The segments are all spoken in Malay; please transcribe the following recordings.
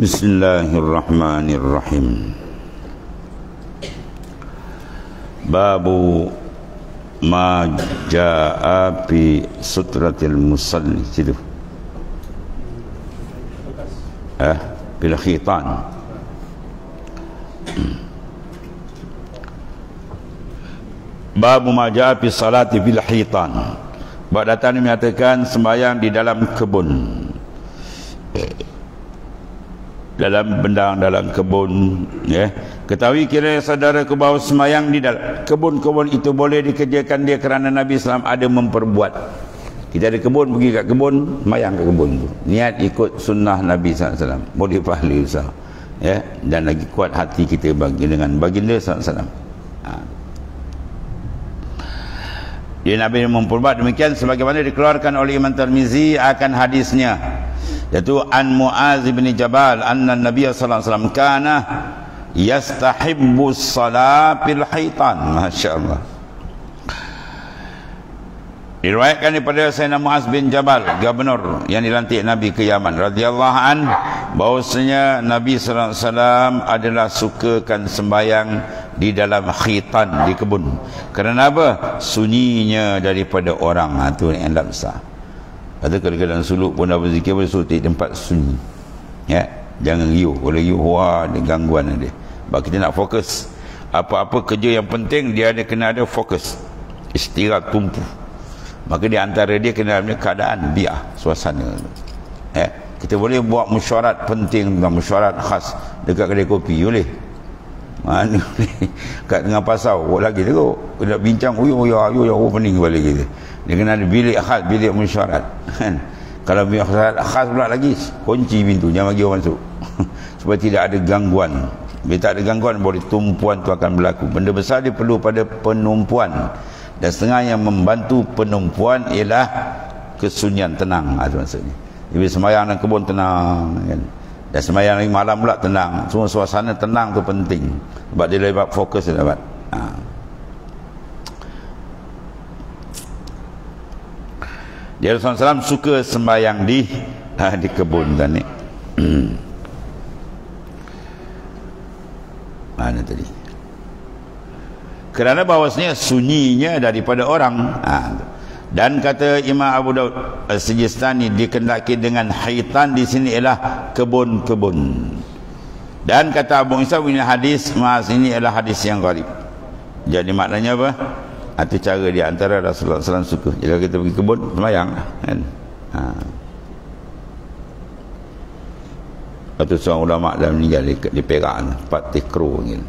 بسم الله الرحمن الرحيم باب ما جاء في سترة المصلي situ eh bil khitan Bab ma jaa fi salati bil hitan. Bab datang menyatakan sembahyang di dalam kebun dalam bendang dalam kebun ya. Ketahui kira saudara ke bawah semayang di dalam kebun-kebun itu boleh dikerjakan dia kerana Nabi SAW ada memperbuat. Kita ada kebun pergi kat kebun semayang kat kebun tu. Niat ikut sunnah Nabi SAW boleh pahala usaha ya. Dan lagi kuat hati kita bagi dengan baginda SAW ha. dia Nabi memperbuat demikian sebagaimana dikeluarkan oleh Imam Tirmizi akan hadisnya yaitu an Muaz bin Jabal anna Nabi sallallahu alaihi wasallam kana yastahibbu salat bil haitan masyaallah Diriwayatkan daripada Sayyidina Muaz bin Jabal, gubernur yang dilantik Nabi ke Yaman radhiyallahu an bahwasanya Nabi sallallahu alaihi wasallam adalah sukakan sembahyang di dalam khitan di kebun. Kerana apa? Sunyinya daripada orang. Ha, tu yang besar. Kata kadang-kadang suluk pun dah berzikir pun suruh tempat sunyi. Ya, jangan riuh. Kalau riuh wah ada gangguan dia. Sebab kita nak fokus. Apa-apa kerja yang penting dia ada kena ada fokus. Istirahat tumpu. Maka di antara dia kena ada keadaan biar suasana. Ya, kita boleh buat mesyuarat penting tentang mesyuarat khas dekat kedai kopi boleh. Mana kat tengah pasar buat lagi teruk. Kena bincang uyuh uyuh uyuh uyuh pening balik kita. Dia kena ada bilik khas, bilik mesyuarat. Kan? Kalau bilik khas, khas pula lagi, kunci pintu, jangan bagi orang masuk. Supaya tidak ada gangguan. Bila tak ada gangguan, boleh tumpuan tu akan berlaku. Benda besar dia perlu pada penumpuan. Dan setengah yang membantu penumpuan ialah kesunyian tenang. Itu maksudnya. Jadi semayang dan kebun tenang. Kan? Dan semayang lagi malam pula tenang. Semua suasana tenang tu penting. Sebab dia lebih fokus dia dapat. Ha. Dia Rasulullah SAW suka sembahyang di ha, di kebun tadi. Mana tadi? Kerana bahawasanya sunyinya daripada orang. Ha. Dan kata Imam Abu Daud Sijistani dikendaki dengan haitan di sini ialah kebun-kebun. Dan kata Abu Isa ini hadis mas ini adalah hadis yang gharib. Jadi maknanya apa? Itu cara dia antara Rasulullah SAW suka. Kalau kita pergi kebun, semayang. Kan? Ha. Lepas tu seorang ulama dah meninggal di, di Perak. Pak Tikro. Kan?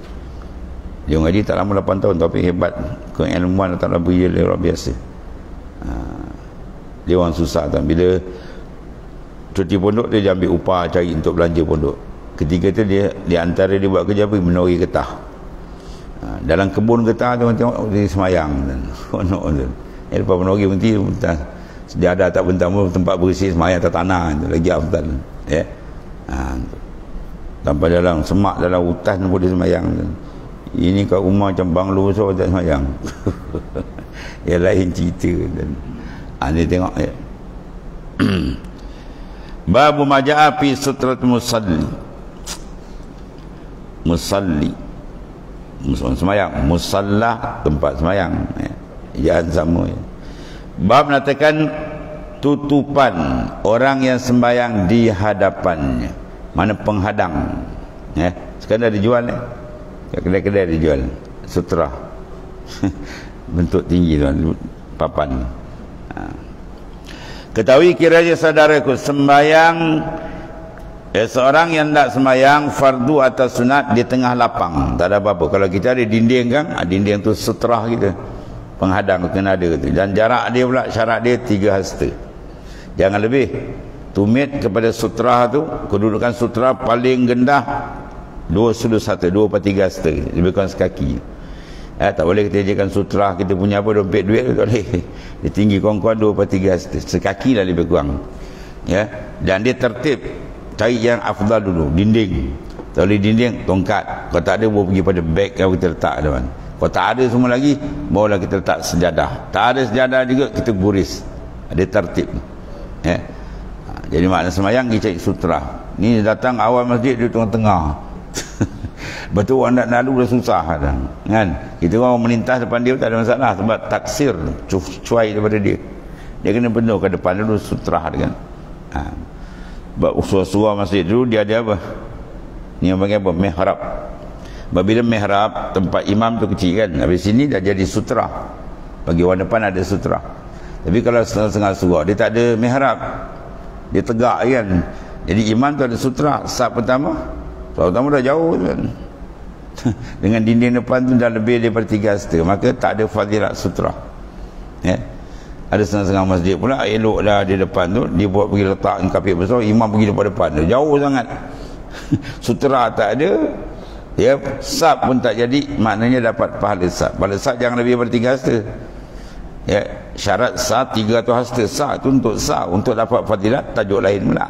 Dia ngaji tak lama 8 tahun tapi hebat. Keilmuan tak lama dia luar biasa. Dia orang susah tu. Bila cuti pondok dia ambil upah cari untuk belanja pondok. Ketika tu dia di antara dia buat kerja apa? Menori getah. Ha, dalam kebun getah tu tengok dia semayang dan konok tu. Eh lepas menori berhenti bentar. Dia ada tak bentar pun tempat bersih semayang atas tanah tu lagi afdal. Ya. Ha, Tanpa dalam semak dalam hutan pun dia semayang tu. Ini kat rumah macam banglo so tak semayang. ya lain cerita dan ha, dia tengok ya. Babu maja'a fi sutrat musalli. Musalli musalli semayang musalla tempat semayang ya. jangan sama ya. bab mengatakan tutupan orang yang sembayang di hadapannya mana penghadang ya sekarang ada jual ya kat kedai-kedai ada jual sutra bentuk tinggi tuan papan. Ketahui kiranya saudaraku sembayang Eh, seorang yang tak semayang fardu atau sunat di tengah lapang. Tak ada apa-apa. Kalau kita ada dinding kan ah, dinding tu sutrah kita. Penghadang kena ada tu. Dan jarak dia pula syarat dia tiga hasta. Jangan lebih. Tumit kepada sutrah tu kedudukan sutrah paling gendah dua sudut satu dua per tiga hasta. Lebih kurang sekaki eh, tak boleh kita jadikan sutrah kita punya apa dompet duit tu tak boleh. Dia tinggi kurang-kurang dua per tiga sekaki lah lebih kurang. Ya? Dan dia tertib cari yang afdal dulu dinding. Kalau dinding tongkat. Kalau tak ada boleh pergi pada beg yang kita letak teman kalau tak ada semua lagi barulah kita letak sejadah. Tak ada sejadah juga kita guris. Ada tertib. Ya? Jadi makna semayang dia cari sutra ni datang awal masjid di tengah-tengah betul orang nak lalu dah susah dah kan? Kita orang melintas depan dia tak ada masalah sebab taksir cuai daripada dia. Dia kena penuh ke depan dulu sutra kan? Ha. sebab usul-usul masjid dulu dia ada apa? Ni yang panggil apa? Mihrab. Bila mihrab tempat imam tu kecil kan? Habis sini dah jadi sutra bagi orang depan ada sutra tapi kalau setengah-setengah surah dia tak ada mihrab. Dia tegak kan? Jadi imam tu ada sutra sab pertama sab pertama dah jauh kan dengan dinding depan tu dah lebih daripada tiga setengah. Maka tak ada fadilat sutra. Ya. Ada setengah-setengah masjid pula elok dah di depan tu. Dia buat pergi letak kapit besar imam pergi depan depan tu. Jauh sangat. Sutra tak ada. Ya sab pun tak jadi. Maknanya dapat pahala sab. Pahala sab jangan lebih daripada tiga setengah ya syarat sah tiga atau hasta. Sah itu untuk sah. Untuk dapat fadilat tajuk lain pula.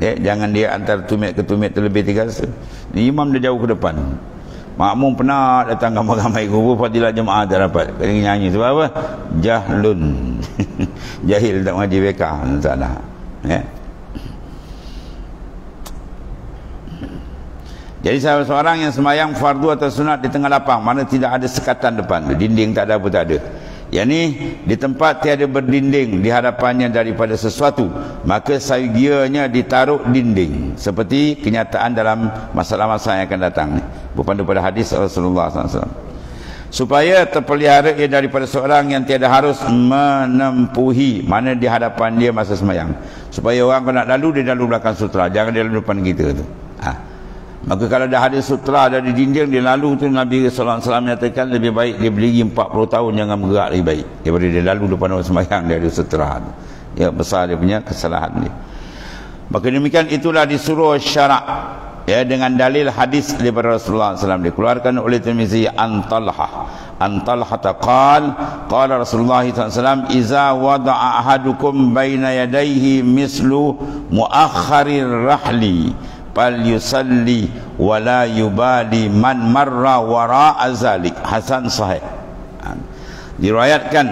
Ya jangan dia antara tumit ke tumit terlebih tiga ni imam dia jauh ke depan makmum pernah datang ramai-ramai kubur fadilat jemaah tak dapat. Kena nyanyi. Sebab apa? Jahlun. Jahil tak ngaji beka salah ya. Jadi salah seorang yang semayang fardu atau sunat di tengah lapang mana tidak ada sekatan depan, dinding tak ada apa tak ada. Yakni di tempat tiada berdinding di hadapannya daripada sesuatu maka saygianya ditaruh dinding. Seperti kenyataan dalam masalah-masalah yang akan datang. ni berpandu pada hadis Rasulullah SAW supaya terpelihara ia daripada seorang yang tiada harus menempuhi mana di hadapan dia masa semayang supaya orang kalau nak lalu dia lalu belakang sutra jangan dia lalu depan kita tu ha. Maka kalau dah ada sutra dari dinding dia lalu tu Nabi sallallahu alaihi wasallam nyatakan lebih baik dia berdiri 40 tahun jangan bergerak lebih baik daripada dia lalu depan orang sembahyang dia ada sutra. Ya besar dia punya kesalahan dia. Maka demikian itulah disuruh syarak ya dengan dalil hadis daripada Rasulullah SAW dikeluarkan oleh Tirmizi an Talha. An Talha qal qala Rasulullah SAW iza wada'a ahadukum baina yadayhi mislu muakhirir rahli fal yusalli wa la yubali man marra wara azalik hasan sahih. Diriwayatkan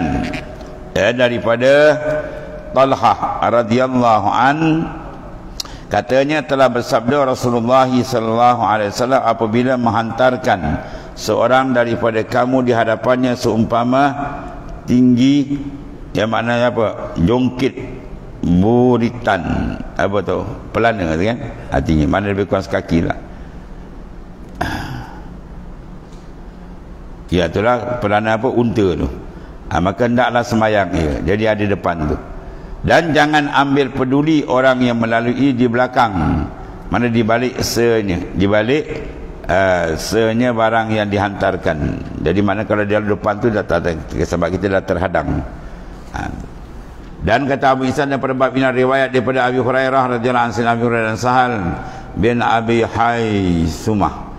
ya, daripada Talha radhiyallahu an katanya telah bersabda Rasulullah sallallahu alaihi wasallam apabila menghantarkan seorang daripada kamu di hadapannya seumpama tinggi yang maknanya apa? Jongkit buritan. Apa tu? Pelana tu kan? Artinya mana lebih kurang sekaki lah. Ya itulah pelana apa? Unta tu. Ha, maka hendaklah semayang dia. Jadi ada depan tu dan jangan ambil peduli orang yang melalui di belakang. Mana di balik senya di balik uh, senya barang yang dihantarkan. Jadi mana kalau dia depan tu dah tak, sebab kita dah terhadang. Ha, dan kata Abu Isan daripada bab ini riwayat daripada Abi Hurairah radhiyallahu anhu Abi Hurairah dan Sahal bin Abi Haisumah.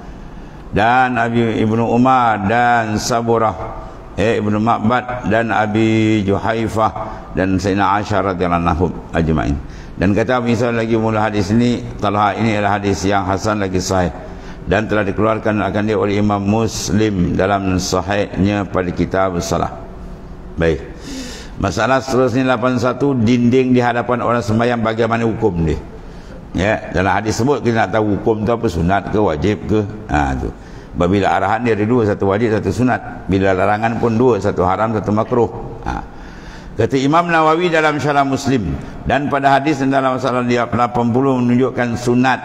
Dan Abi Ibnu Umar dan Saburah eh Ibnu Ma'bad dan Abi Juhaifah dan Sayyidina Aisyah radhiyallahu anhum ajmain. Dan kata Abu Isan lagi mula hadis ini Talha ini adalah hadis yang hasan lagi sahih dan telah dikeluarkan akan dia oleh Imam Muslim dalam sahihnya pada kitab salah. Baik. Masalah seterusnya 81 dinding di hadapan orang sembahyang bagaimana hukum dia. Ya, dalam hadis sebut kita nak tahu hukum tu apa sunat ke wajib ke. Ha tu. Bila arahan dia ada dua, satu wajib, satu sunat. Bila larangan pun dua, satu haram, satu makruh. Ha. Kata Imam Nawawi dalam Syarah Muslim dan pada hadis dalam masalah dia 80 menunjukkan sunat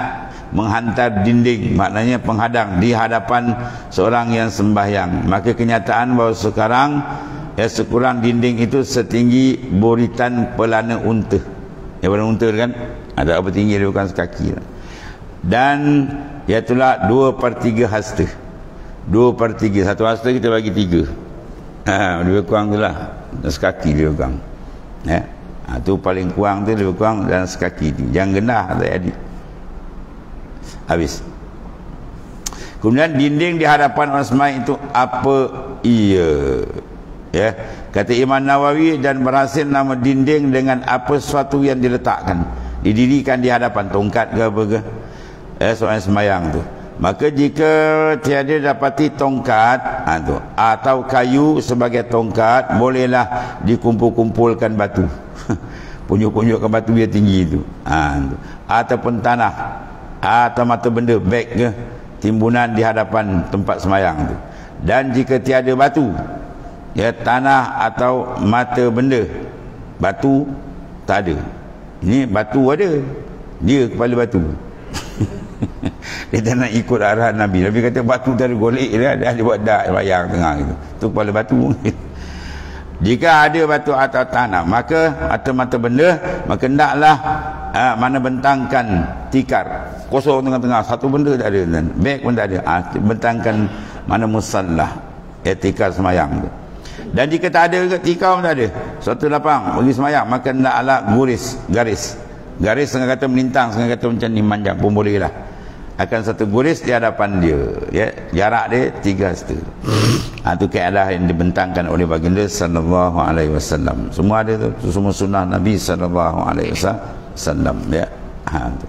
menghantar dinding maknanya penghadang di hadapan seorang yang sembahyang. Maka kenyataan bahawa sekarang ya sekurang dinding itu setinggi buritan pelana unta ya pelana unta kan ada apa tinggi dia bukan sekaki dan itulah dua per tiga hasta dua per tiga. Satu hasta kita bagi tiga. Ha, lebih kurang tu lah. Sekaki dia kurang. Ya. Ha, tu paling kurang tu lebih kurang dan sekaki tu. Jangan genah tak jadi. Habis. Kemudian dinding di hadapan orang semai itu apa iya ya. Kata Imam Nawawi dan berhasil nama dinding dengan apa sesuatu yang diletakkan didirikan di hadapan. Tongkat ke apa ke? Ya soal semayang tu maka jika tiada dapati tongkat ha, tu, atau kayu sebagai tongkat bolehlah dikumpul-kumpulkan batu. Punjuk-punjukkan batu biar tinggi itu ha, tu. ataupun tanah. Atau mata benda beg ke timbunan di hadapan tempat semayang tu. Dan jika tiada batu ya tanah atau mata benda batu tak ada. Ini batu ada. Dia kepala batu dia tak nak ikut arahan Nabi. Nabi kata batu ada golek dia, dia, dia buat dak bayang tengah gitu. Tu kepala batu. Jika ada batu atau tanah maka atau mata benda maka hendaklah uh, mana bentangkan tikar. Kosong tengah-tengah. Satu benda tak ada dan beg pun tak ada. Uh, bentangkan mana musallah. Etika semayang tu. Dan jika tak ada ke tikar pun tak ada. Satu lapang bagi semayang maka hendaklah guris garis. Garis setengah kata melintang setengah kata macam ni manjang. Pun boleh lah akan satu guris di hadapan dia ya. Jarak dia tiga setu ha, itu keadaan yang dibentangkan oleh baginda sallallahu alaihi wasallam. Semua ada tu, tu semua sunnah nabi sallallahu alaihi wasallam ya. Ha, tu.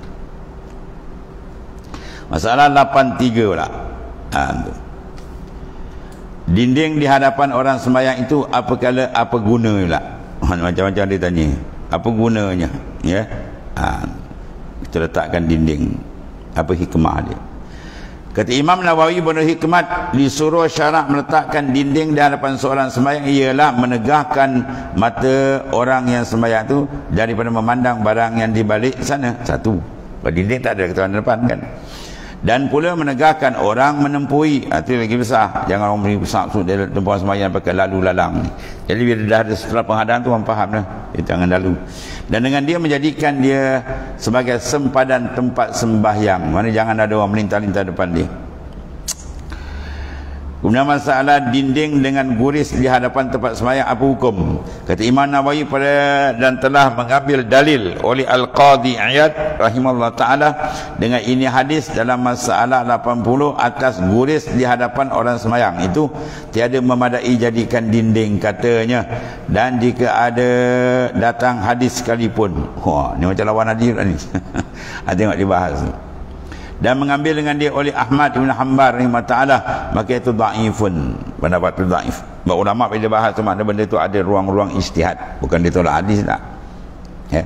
masalah 83 pula. Ha, tu. dinding di hadapan orang sembahyang itu apa kala apa guna pula? Macam-macam dia tanya. Apa gunanya ya? Ha, kita letakkan dinding apa hikmah dia. Kata Imam Nawawi benar hikmat disuruh syarak meletakkan dinding di hadapan seorang sembahyang ialah menegahkan mata orang yang sembahyang tu daripada memandang barang yang di balik sana. Satu. Dinding tak ada ketuan depan kan dan pula menegakkan orang menempui. Itu ha, lagi besar. Jangan orang beri besar dia tempuan semayang pakai lalu lalang jadi bila dah ada setelah penghadang tu orang faham dah. Dia jangan lalu. Dan dengan dia menjadikan dia sebagai sempadan tempat sembahyang. Mana jangan ada orang melintah-lintah depan dia Kemudian masalah dinding dengan guris di hadapan tempat semayang apa hukum? Kata Imam Nawawi pada dan telah mengambil dalil oleh Al-Qadhi Ayat rahimahullah ta'ala dengan ini hadis dalam masalah 80 atas guris di hadapan orang semayang. Itu tiada memadai jadikan dinding katanya. Dan jika ada datang hadis sekalipun. Wah, ni macam lawan hadis ni. Tengok dibahas tu dan mengambil dengan dia oleh Ahmad bin Hanbal rahimah ta'ala maka itu da'ifun. Pendapat itu da'if. Bahawa ulama bila bahas tu makna benda tu ada ruang-ruang istihad bukan dia tolak hadis tak? Ya.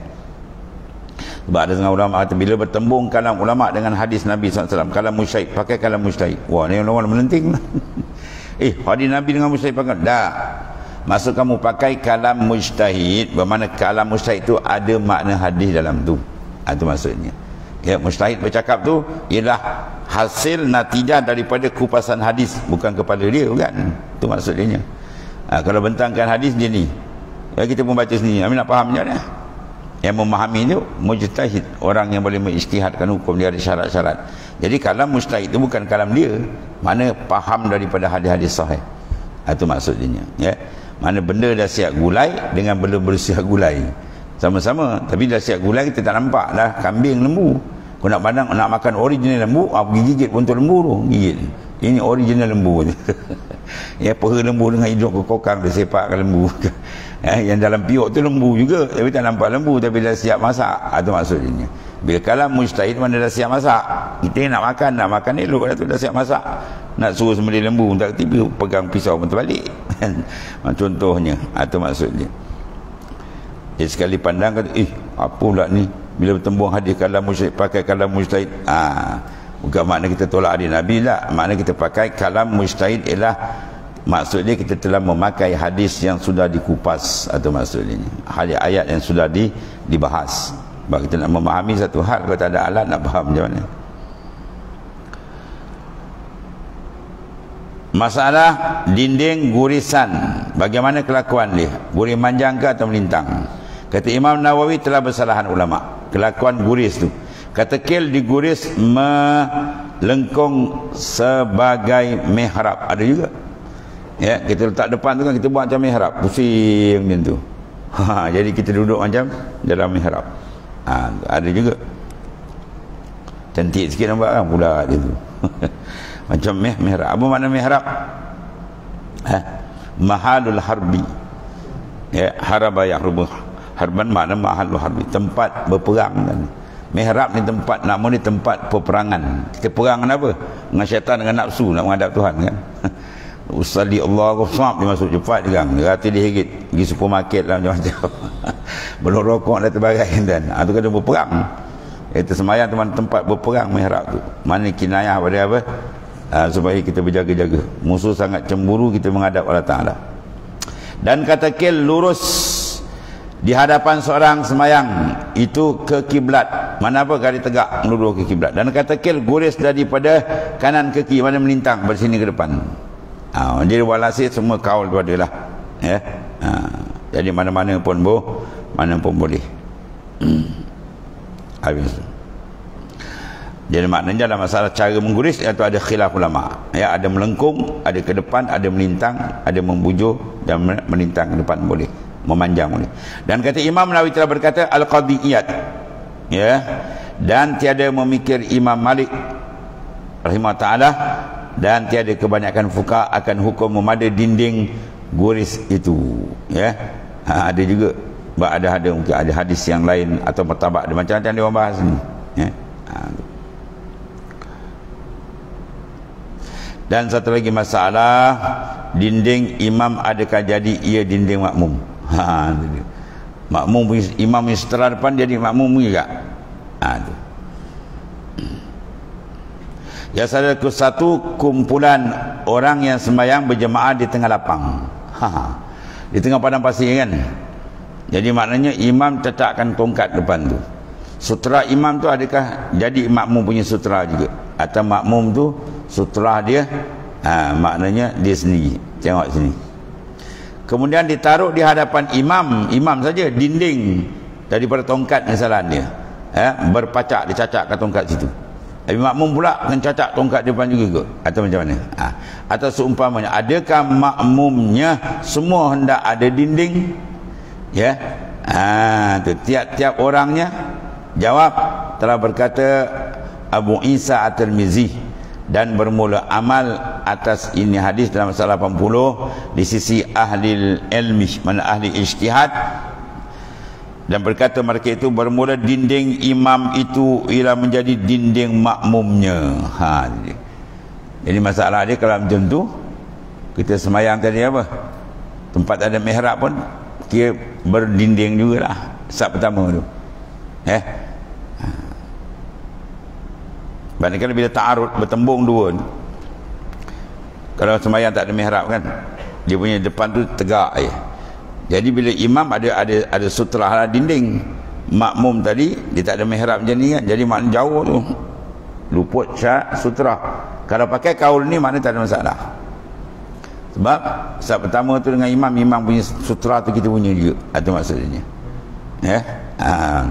Sebab ada setengah ulama kata bila bertembung kalam ulama dengan hadis Nabi SAW kalam musyahid pakai kalam musyahid. Wah ni ulama melenting. Eh hadis Nabi dengan musyahid pakai? Tak. Maksud kamu pakai kalam mujtahid bermakna kalam mujtahid tu ada makna hadis dalam tu. Itu ha, maksudnya ya mustahid bercakap tu ialah hasil natijah daripada kupasan hadis bukan kepada dia kan? Itu maksudnya ha, kalau bentangkan hadis dia ni. Ya, kita pun baca sendiri. Kami nak faham macam mana yang memahami itu mujtahid orang yang boleh mengisytihadkan hukum dia ada syarat-syarat. Jadi kalam mustahid itu bukan kalam dia. Mana faham daripada hadis-hadis sahih. Itu ha, maksudnya ya. Mana benda dah siap gulai dengan belum bersiap gulai sama-sama. Tapi dah siap gulai kita tak nampak dah. Kambing lembu. Kau nak pandang nak makan original lembu ah pergi gigit pun lembu tu. Gigit. Ini original lembu. Ya peha lembu dengan hidung kekokang dia sepakkan lembu. Ya, yang dalam piok tu lembu juga. Tapi tak nampak lembu tapi dah siap masak. Itu ah, maksudnya. Bila kalam mustahid mana dah siap masak? Kita nak makan nak makan elok dah tu dah siap masak. Nak suruh sembelih lembu tak tiba pegang pisau pun terbalik. Contohnya. Itu ah, maksudnya dia sekali pandang kata, eh, apa pula ni? Bila bertembung hadis kalam mujtahid, pakai kalam mujtahid. Ah, bukan makna kita tolak hadis Nabi lah. Makna kita pakai kalam mujtahid ialah maksudnya kita telah memakai hadis yang sudah dikupas atau maksudnya hadis ayat yang sudah di, dibahas. Bahawa kita nak memahami satu hal kalau tak ada alat nak faham macam mana. Masalah dinding gurisan. Bagaimana kelakuan dia? Guris manjang ke atau melintang? Kata Imam Nawawi telah bersalahan ulama. Kelakuan guris tu. Kata kel di guris melengkung sebagai mihrab. Ada juga. Ya, kita letak depan tu kan kita buat macam mihrab. Pusing macam tu. Ha, jadi kita duduk macam dalam mihrab. Ha, ada juga. Cantik sikit nampak kan pula dia tu. macam mih mihrab. Apa makna mihrab? Ha? Mahalul harbi. Ya, haraba yahrubuh Harban mana mahal harbi tempat berperang kan. Mihrab ni tempat nama ni tempat peperangan. Kita perang dengan apa? Dengan syaitan dengan nafsu nak menghadap Tuhan kan. Usali Allah SWT dia masuk cepat gang. Dia hati dia higit. pergi supermarket lah macam-macam belum rokok dan terbagai dan ha, tu kena berperang itu semayang teman tempat berperang mihrab tu mana kinayah pada apa ha, supaya kita berjaga-jaga musuh sangat cemburu kita menghadap Allah Ta'ala dan kata kil lurus di hadapan seorang semayang itu ke kiblat mana apa kali tegak menuduh ke kiblat dan kata kil guris daripada kanan ke kiri mana melintang dari sini ke depan? Ha, jadi walhasil semua kaul tu adalah ya? Ha, jadi mana-mana pun boh mana pun boleh. Hmm. habis. Jadi maknanya dalam masalah cara mengguris itu ada khilaf ulama. Ya, ada melengkung, ada ke depan, ada melintang, ada membujur dan melintang ke depan boleh, memanjang boleh. Dan kata Imam Nawawi telah berkata al-qadiyat. Ya. Dan tiada memikir Imam Malik rahimah taala dan tiada kebanyakan fuka akan hukum memada dinding guris itu. Ya. Ha, ada juga ada ada mungkin ada hadis yang lain atau martabak macam-macam dia bahas ni. Ya. Ha, dan satu lagi masalah dinding imam adakah jadi ia dinding makmum ha makmum imam setelah depan jadi makmum juga ha tu Ya saudara satu kumpulan orang yang sembahyang berjemaah di tengah lapang. Ha, ha. Di tengah padang pasir kan. Jadi maknanya imam tetapkan tongkat depan tu. Sutra imam tu adakah jadi makmum punya sutra juga? Atau makmum tu sutra dia ha, maknanya dia sendiri tengok sini kemudian ditaruh di hadapan imam. Imam saja dinding daripada tongkat kesalahan dia. Ha, berpacak dicacak ke tongkat situ. Tapi makmum pula akan cacak tongkat depan juga kot atau macam mana? Ha. atau seumpamanya adakah makmumnya semua hendak ada dinding? Ya? Ha, tu tiap-tiap orangnya jawab. Telah berkata Abu Isa At-Tirmizi dan bermula amal atas ini hadis dalam masalah 80 di sisi ahli ilmi mana ahli ijtihad. Dan berkata mereka itu bermula dinding imam itu ialah menjadi dinding makmumnya. Ha jadi. Masalah dia kalau macam tu kita semayang tadi apa? Tempat ada mihrab pun dia berdinding jugalah saat pertama tu. Eh Bandingkan bila ta'arud bertembung dua ni. Kalau sembahyang tak ada mihrab kan. Dia punya depan tu tegak je. Jadi bila imam ada ada ada sutra ala dinding. Makmum tadi dia tak ada mihrab macam ni kan. Jadi makna jauh tu. Luput syak sutra. Kalau pakai kaul ni makna tak ada masalah. Sebab saat pertama tu dengan imam imam punya sutra tu kita punya juga. Itu maksudnya. Ya. Ha,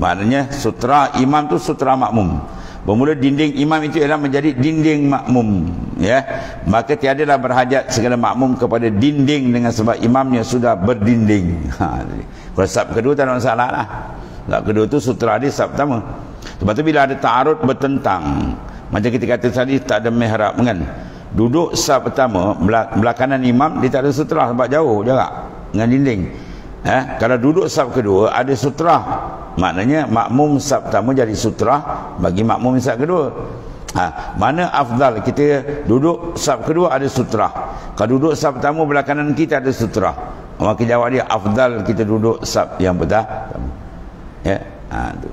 maknanya sutra imam tu sutra makmum. Bermula dinding imam itu ialah menjadi dinding makmum ya. Maka tiadalah berhajat segala makmum kepada dinding dengan sebab imamnya sudah berdinding. Ha, kalau sab kedua tak ada masalah lah. Sab kedua tu sutra dia sab pertama. Sebab tu bila ada ta'arud bertentang. Macam kita kata tadi tak ada mihrab kan. Duduk sab pertama belakangan imam dia tak ada sutra sebab jauh jarak dengan dinding. Eh, kalau duduk sab kedua ada sutra maknanya makmum sab pertama jadi sutra bagi makmum sab kedua. Ha, mana afdal kita duduk sab kedua ada sutra kalau duduk sab pertama belah kanan kita ada sutra maka jawab dia afdal kita duduk sab yang pertama ya? Ha, tu.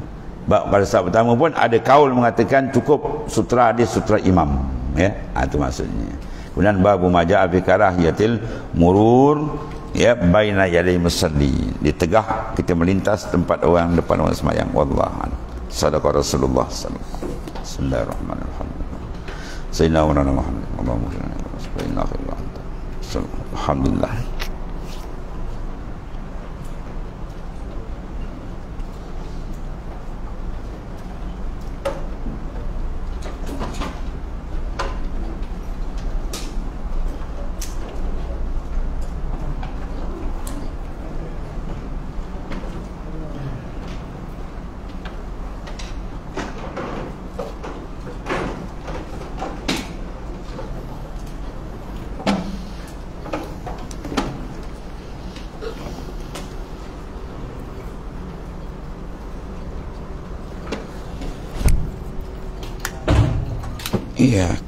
pada sab pertama pun ada kaul mengatakan cukup sutra dia sutra imam. Ya? Ha, itu maksudnya. Kemudian babu majah fi karahiyatil murur ya baina yadai musalli. Di tegah kita melintas tempat orang depan orang semayang. Wallahu sadaqa rasulullah sallallahu alaihi wasallam. Sayyidina muhammad. Allahumma salli ala alhamdulillah Yeah.